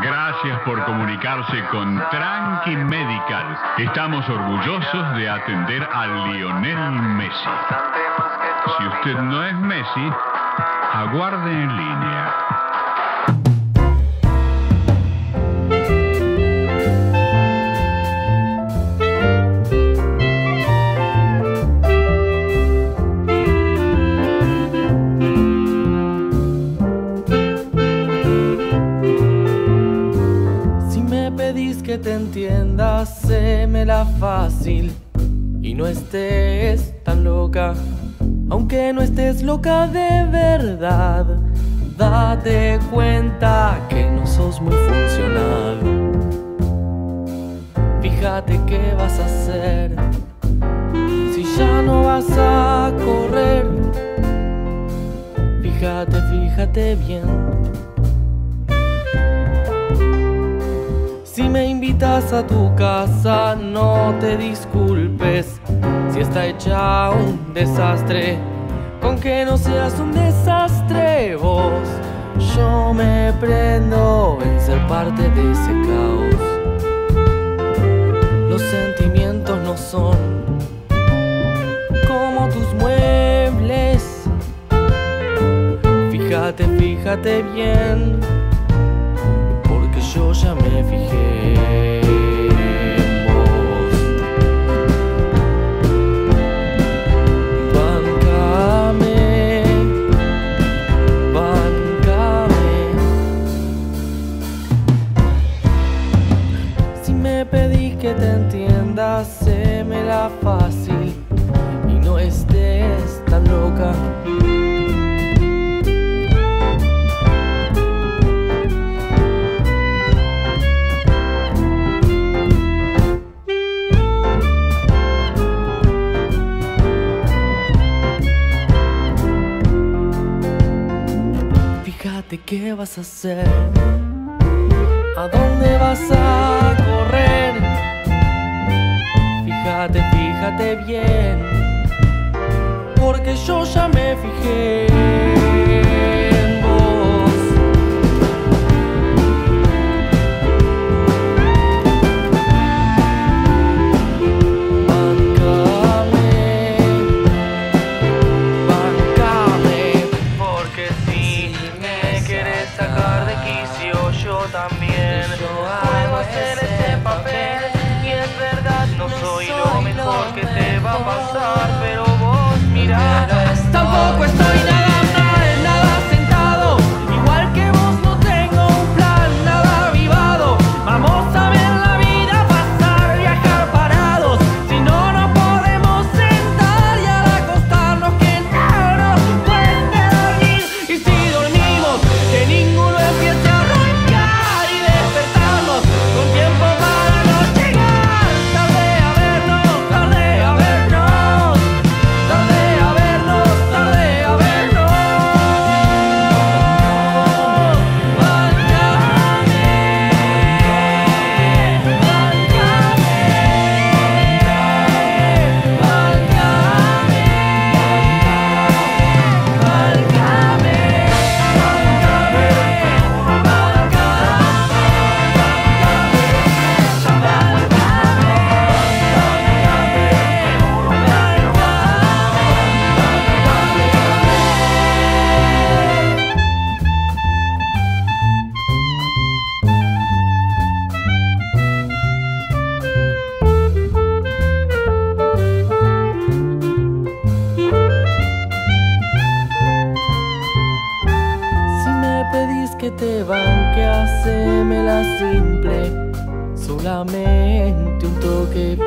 Gracias por comunicarse con Tranqui Medical. Estamos orgullosos de atender a Lionel Messi. Si usted no es Messi, aguarde en línea. Que te entienda, la fácil y no estés tan loca. Aunque no estés loca de verdad, date cuenta que no sos muy funcional. Fíjate qué vas a hacer si ya no vas a correr. Fíjate, fíjate bien. Si me invitas a tu casa, no te disculpes si está hecha un desastre. Con que no seas un desastre vos, yo me prendo en ser parte de ese caos. Los sentimientos no son como tus muebles. Fíjate, fíjate bien me fijé en vos. Bancame, bancame. Si me pedís que te entienda, la fácil qué vas a hacer, a dónde vas a correr. Fíjate, fíjate bien, porque yo ya que te va a pasar, pero vos mirá, tampoco estoy banque, hacémela simple. Solamente un toque